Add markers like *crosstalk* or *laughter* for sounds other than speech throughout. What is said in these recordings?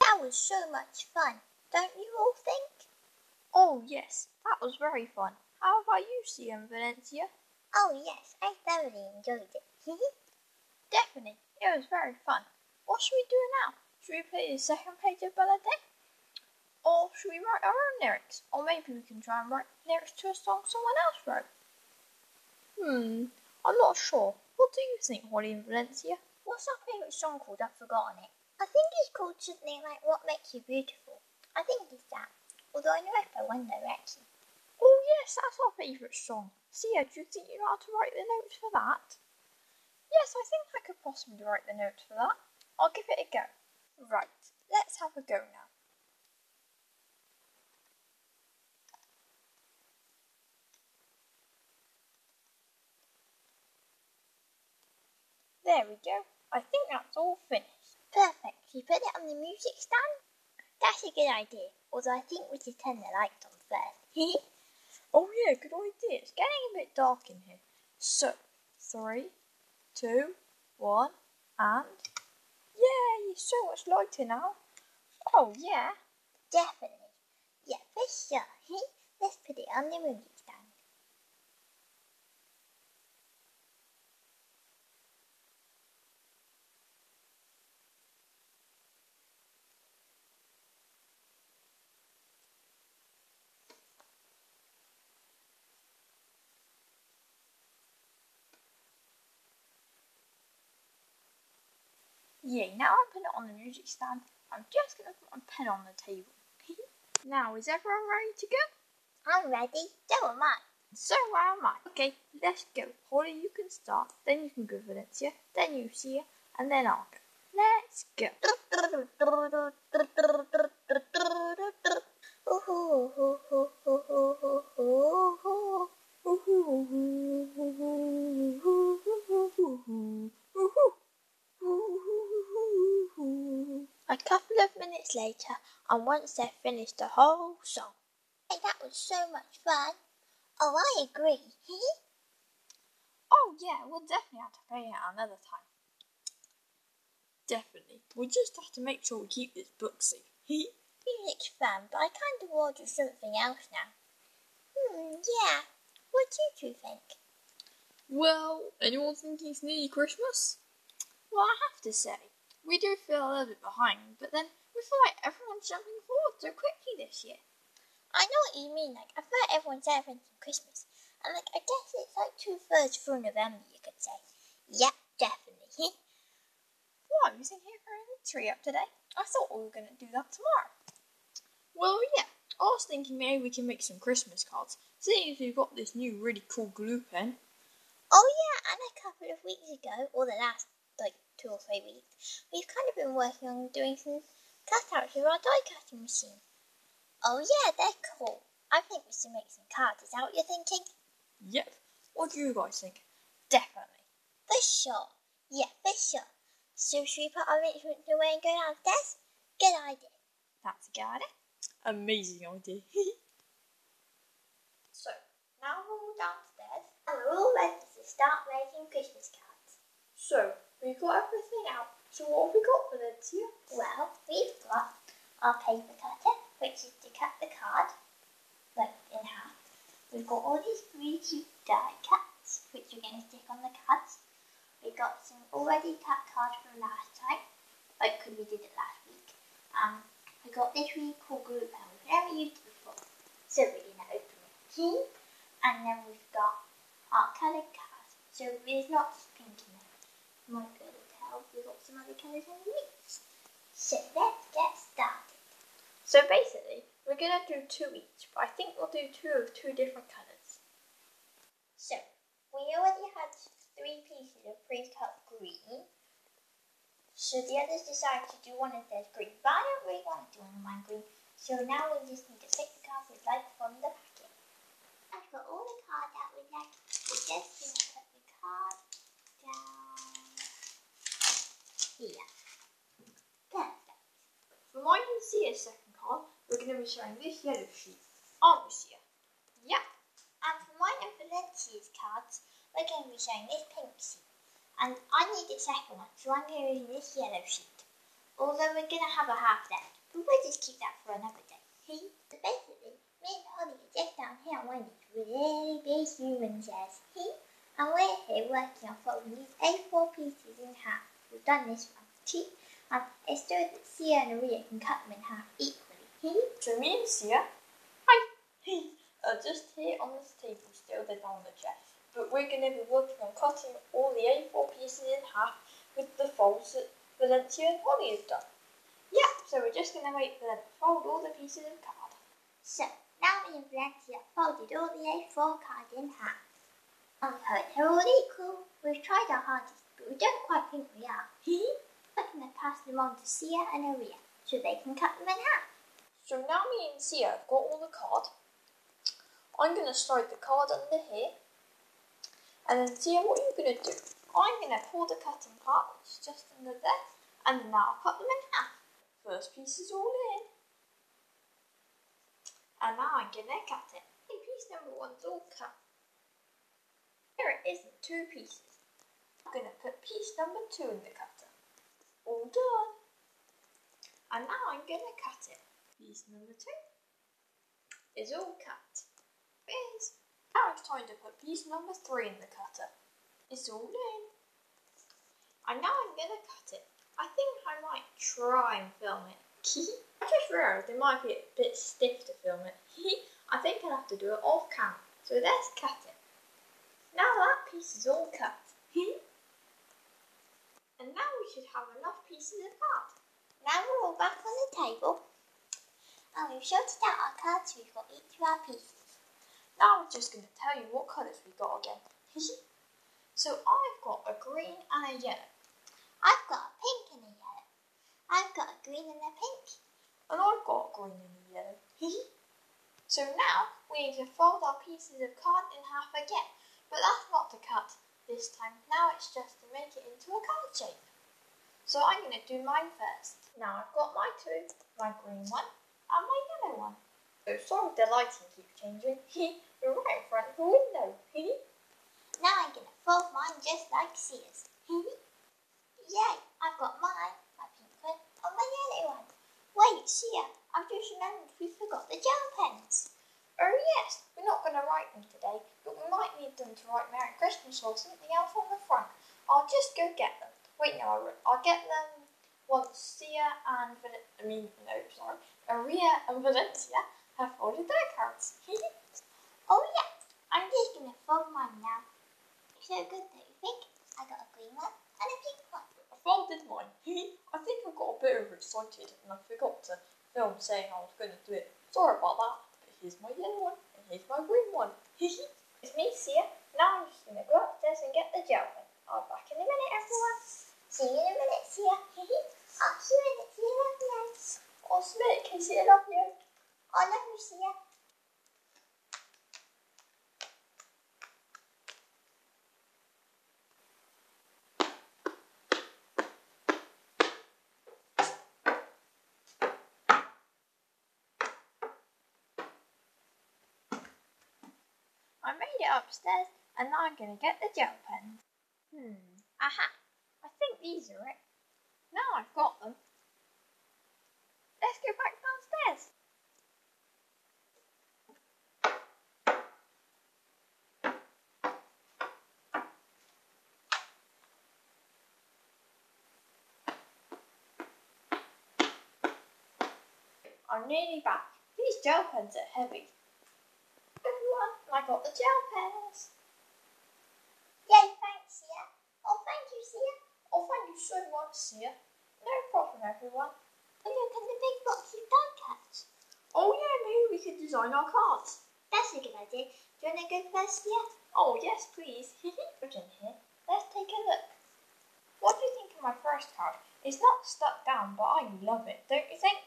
That was so much fun, don't you all think? Oh, yes, that was very fun. How about you, and Valencia? Oh yes, I thoroughly enjoyed it. *laughs* Definitely, it was very fun. What should we do now? Should we play the second page of Balade? Or should we write our own lyrics? Or maybe we can try and write lyrics to a song someone else wrote. Hmm, I'm not sure. What do you think, Holly and Valencia? What's our favourite song called? I've forgotten it. I think it's called something like What Makes You Beautiful. I think it's that. Although I know it by One Direction. Oh yes, that's our favourite song. Sia, do you think you know how to write the notes for that? Yes, I think I could possibly write the notes for that. I'll give it a go. Right, let's have a go now. There we go. I think that's all finished. Perfect. You put it on the music stand? That's a good idea. Although I think we should turn the lights on first. *laughs* oh yeah, good idea. It's getting a bit dark in here. So, three, two, one, and yay! So much lighter now. Oh yeah. Definitely. Yeah, for sure. *laughs* Let's put it on the music Yeah, now I'm putting it on the music stand. I'm just going to put my pen on the table. now, is everyone ready to go? I'm ready. So am I. So am I. Okay, let's go. Holly, you can start. Then you can go Valencia. Then you see and then I'll go. Let's go. A couple of minutes later, and once they'd finished the whole song. Hey, that was so much fun. Oh, I agree. He *laughs* Oh, yeah, we'll definitely have to play it another time. Definitely. We'll just have to make sure we keep this book safe. *laughs* He? Music's fun, but I kind of want to do something else now. Hmm, yeah. What do you two think? Well, anyone think it's nearly Christmas? Well, I have to say, we do feel a little bit behind, but then we feel like everyone's jumping forward so quickly this year. I know what you mean. Like, I feel like everyone's celebrating Christmas. And, like, I guess it's like two thirds through November, you could say. Yep, definitely. What, you thinking of throwing the tree up today? I thought we were going to do that tomorrow. Well, yeah. I was thinking maybe we can make some Christmas cards, seeing as we've got this new really cool glue pen. Oh, yeah, and a couple of weeks ago, or the last two or three weeks, we've kind of been working on doing some cutouts with our die cutting machine. Oh yeah, they're cool. I think we should make some cards. Is that what you're thinking? Yep. What do you guys think? Definitely. For sure. Yeah, for sure. So should we put our instruments away and go downstairs? Good idea. That's a good idea. Amazing idea. *laughs* so, now we're all downstairs. And we're all ready to start making Christmas cards. So, we've got everything out. So what have we got year? Well, we've got our paper cutter, which is to cut the card, like in half. We've got all these really cute die cuts, which we're going to stick on the cards. We've got some already cut cards from last time, like because we did it last week. Um, we got this really cool glue pen we've never used it before, so we're going to open it. And then we've got our coloured cards, so there's not just pink in it. You be able to tell we've got some other colours underneath. So let's get started. So basically, we're going to do two each, but I think we'll do two of two different colours. So, we already had three pieces of pre-cut green. So the others decided to do one of theirs green, but I don't really want to do one of mine green. So now we just need to pick the cards we'd like from the packet. I've got all the cards that we like, we're just going to put the card here. Perfect. For mine and Sia's second card, we're going to be showing this yellow sheet, aren't we, Sia? Yep. And for mine and Valencia's cards, we're going to be showing this pink sheet. And I need the second one, so I'm going to use this yellow sheet. Although we're going to have a half left, but we'll just keep that for another day. so basically, me and Holly are just down here on one of these really big human chairs. and we're here working on folding these A4 pieces in half. We've done this one. And it's so that Sia and Aria can cut them in half equally. so me and Sia, hi, are uh, just here on this table still, they're on the chair. But we're going to be working on cutting all the A4 pieces in half with the folds that Valencia and Holly have done. Yeah, so we're just going to wait for them to fold all the pieces of card. So, now me and Valencia folded all the A4 card in half. Um, and they're all equal. We've tried our hardest, but we don't quite think we are. Hmm? I'm going to pass them on to Sia and Aria so they can cut them in half. So now me and Sia have got all the card. I'm going to slide the card under here. And then Sia, what are you going to do? I'm going to pull the cutting part, which is just under there, and then I'll cut them in half. First piece is all in. And now I'm going to cut it. Piece number one's all cut. Here it is in two pieces. I'm going to put piece number two in the cutter all done. And now I'm going to cut it. Piece number two is all cut. Is now it's time to put piece number three in the cutter. It's all in. And now I'm going to cut it. I think I might try and film it. *laughs* I just realised it might be a bit stiff to film it. *laughs* I think I'll have to do it off camera. So let's cut it. Now that piece is all cut. *laughs* And now we should have enough pieces of card. Now we're all back on the table. And we've sorted out our cards we've got each of our pieces. Now I'm just going to tell you what colours we got again. *laughs* so I've got a green and a yellow. I've got a pink and a yellow. I've got a green and a pink. And I've got a green and a yellow. *laughs* so now we need to fold our pieces of card in half again. But that's not to cut this time. Now it's just to make it into a card shape. So I'm going to do mine first. Now I've got my two, my green one and my yellow one. So sorry the lighting keeps changing. We're *laughs* right in front of the window. *laughs* now I'm going to fold mine just like Sia's. *laughs* Yay, I've got mine, my pink one and my yellow one. Wait, Sia, I've just remembered we forgot the gel pens. Oh yes, we're not going to write them today, but we might need them to write Merry Christmas or something else on the front. I'll just go get them. Wait, no, I'll get them once Sia and I mean, no, sorry, Aria and Valencia have folded their cards. *laughs* oh yeah, I'm just going to fold mine now. So good, do you think? I got a green one and a pink one. I folded mine. *laughs* I think I got a bit overexcited and I forgot to film saying I was going to do it. Sorry about that here's my yellow one, and here's my green one. *laughs* it's me, Sia. Now I'm just going to go upstairs and get the gel pen. I'll be back in a minute, everyone. See you in a minute, Sia. *laughs* I'll see you in a minute, Sia. Love you. Oh, can you see I love you? I love you, Sia. It upstairs and now I'm going to get the gel pens. Hmm, aha, I think these are it. Now I've got them. Let's go back downstairs. I'm nearly back. These gel pens are heavy. I got the gel pens. Yay, thanks, Sia. Oh, thank you, Sia. Oh, thank you so much, Sia. No problem, everyone. And look at the big box of die cuts. Oh, yeah, maybe we could design our cards. That's a good idea. Do you want to go first, Sia? Oh, yes, please. *laughs* Put in here. Let's take a look. What do you think of my first card? It's not stuck down, but I love it, don't you think?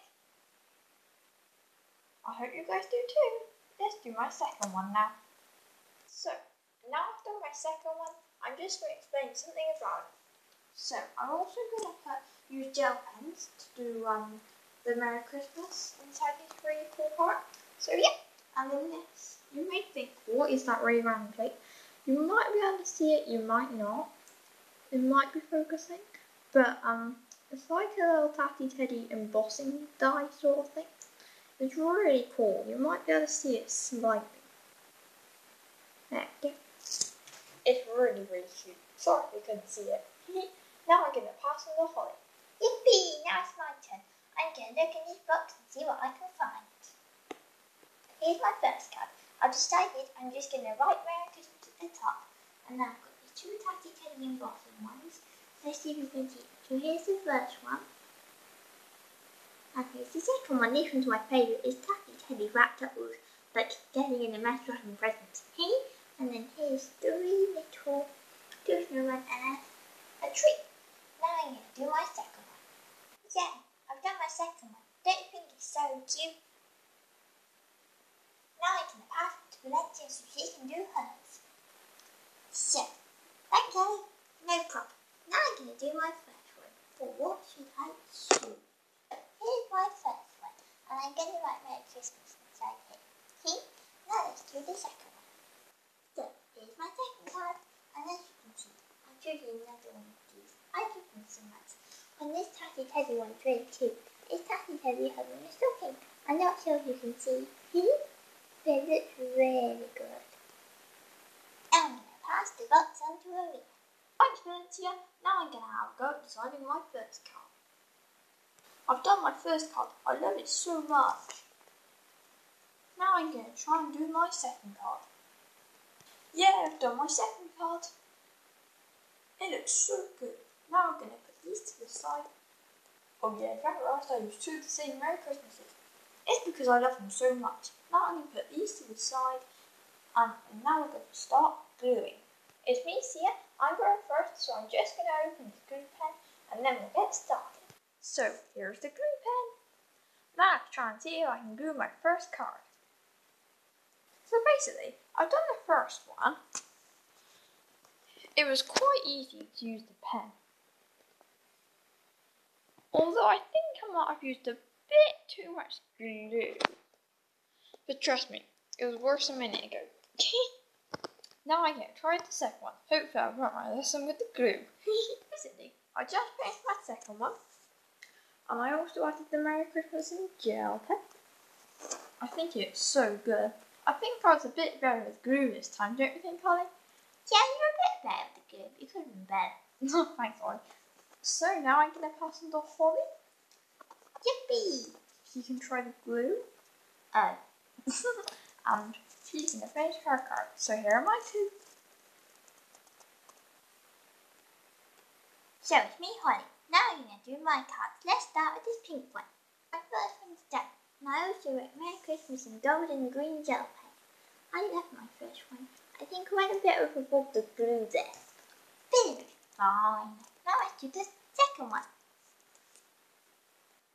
I hope you guys do too. Let's do my second one now. So, now I've done my second one, I'm just going to explain something about it. So, I'm also going to put, use gel pens to do um, the Merry Christmas inside this really cool part. So yeah, and then this. You may think, what is that really round plate? You might be able to see it, you might not. it might be focusing, but um, it's like a little Tatty Teddy embossing die sort of thing. It's really cool. You might be able to see it slightly. There, yeah. It's really, really cute. Sorry we couldn't see it. *laughs* now I'm gonna pass on the Holly. Yippee! Now it's my turn. I'm gonna look in this box and see what I can find. Here's my first card. I've decided I'm just gonna write Merry Christmas at the top. And now I've got these two Tatty Teddy embossing ones. Let's see if you can see them. So here's the first one. And so the second one. This one's my favourite. is Tatty Teddy wrapped up with like getting in a mess wrapping presents. Hey? And then here's three little two snowmen and a, a tree. Now I'm gonna do my second one. Yeah, I've done my second one. Don't you think it's so cute? Now I can pass it to Valencia so she can do hers. So, okay, no problem. Now I'm gonna do my first one. But what should I choose? Here's my first one, and I'm gonna here. See? Now let's do the second one. So, here's my second card, and as you can see, I chose another one of these. I love them so much. And this Tatty Teddy one's really cute. It's Tatty Teddy hugging a stocking. I'm not sure if you can see. See? They look really good. And I'm gonna pass the box on to Maria. Thanks, Valencia. Now I'm gonna have a go at designing my first card. I've done my first card. I love it so much. Now I'm gonna try and do my second card. Yeah, I've done my second card. It looks so good. Now I'm gonna put these to the side. Oh yeah, I realised I used two of the same Merry Christmases. It's because I love them so much. Now I'm going to put these to the side and now we're going to start gluing. It's me, Sia. I'm going first, so I'm just going to open the glue pen and then we'll get started. So here's the glue pen. Now let's try and see if I can glue my first card. So basically, I've done the first one. It was quite easy to use the pen. Although I think I might have used a bit too much glue. But trust me, it was worse a minute ago. now I can try the second one. Hopefully I've got my lesson with the glue. *laughs* Basically, I just finished my second one. And I also added the Merry Christmas in gel pen. I think it's so good. I think I was a bit better with glue this time, don't you think, Holly? Yeah, you were a bit better with the glue. You could have been better. *laughs* Oh, thanks, Holly. So now I'm going to pass on to Holly. Yippee! She can try the glue. Oh. *laughs* and she's going to finish her card. So here are my two. So it's me, Holly. Now I'm going to do my cards. Let's start with this pink one. My first one's done. Now I also wrote Merry Christmas in gold and green gel pen. I love my first one. I think I went a bit overboard the glue there. It fine. Now let's do the second one.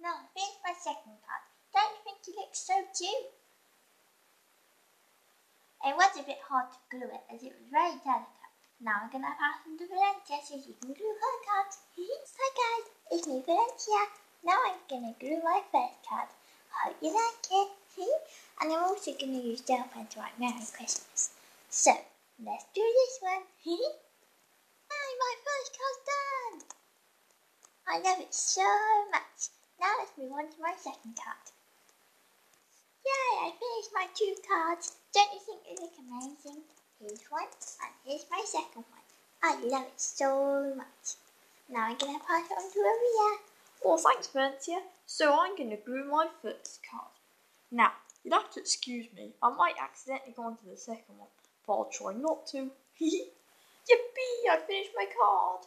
Now here's my second card. Don't you think it looks so cute? It was a bit hard to glue it as it was very delicate. Now I'm gonna pass on to Valencia so she can glue her card. *laughs* Hi guys, it's me Valencia. Now I'm gonna glue my first card. Hope you like it. and I'm also gonna use gel pen to write Merry Christmas. So let's do this one. *laughs* Hey, my first card's done. I love it so much. Now let's move on to my second card. Yay, I finished my two cards. Don't you think they look amazing? Here's one, and here's my second one. I love it so much. Now I'm going to pass it on to Maria. Oh, thanks, Valencia. So I'm going to glue my first card. Now, you'll have to excuse me. I might accidentally go on to the second one, but I'll try not to. *laughs* Yippee! I finished my card.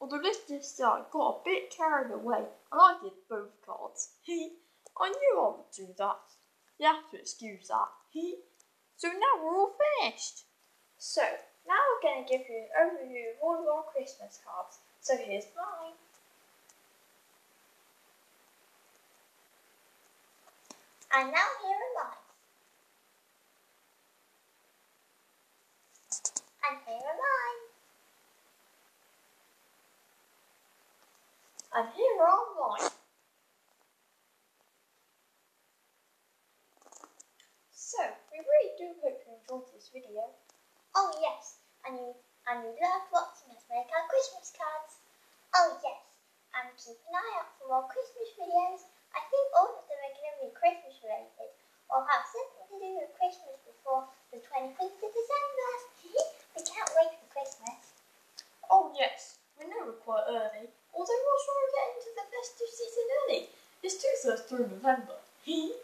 Although just say I got a bit carried away, and I did both cards. *laughs* I knew I would do that. You have to excuse that. *laughs* So now we're all finished. So now we're going to give you an overview of all of our Christmas cards. So here's mine. are now here alive. And here am I. And here am So, we really do hope you enjoyed this video. Oh yes, and you and you loved watching us make our Christmas cards. Oh yes, and keep an eye out for more Christmas videos I think all of them are going to be Christmas related, or have something to do with Christmas before the 25th of December. *laughs* we can't wait for Christmas. Oh yes, we know we're quite early, although not sure we're getting into the festive season early? It's two-thirds through November. *laughs*